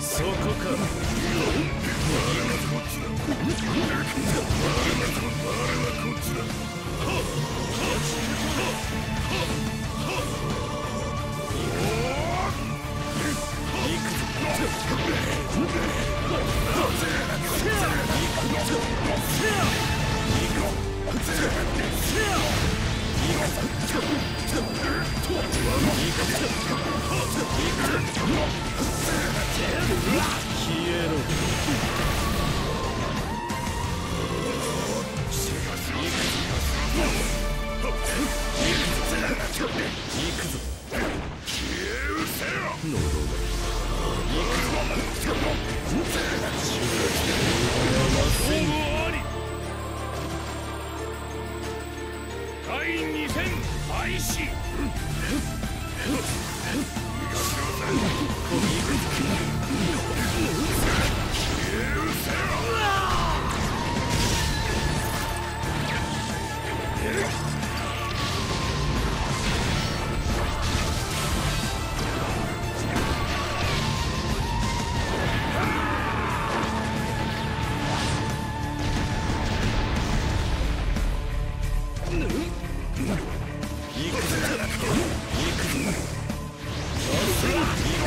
そこか消え開始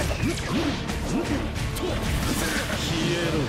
消えろ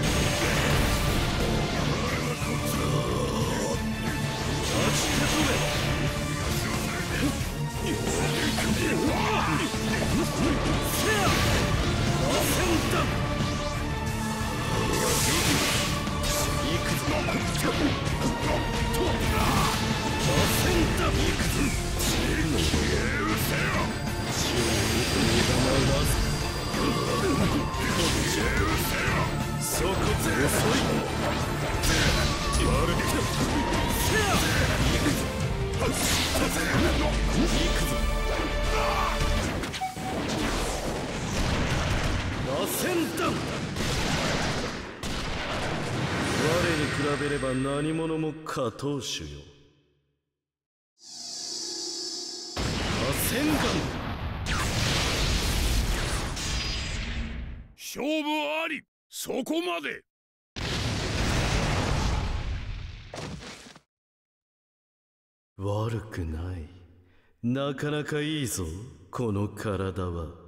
我に比べれば何者も下等種よ。勝負ありそこまで。悪くない。なかなかいいぞこの体は。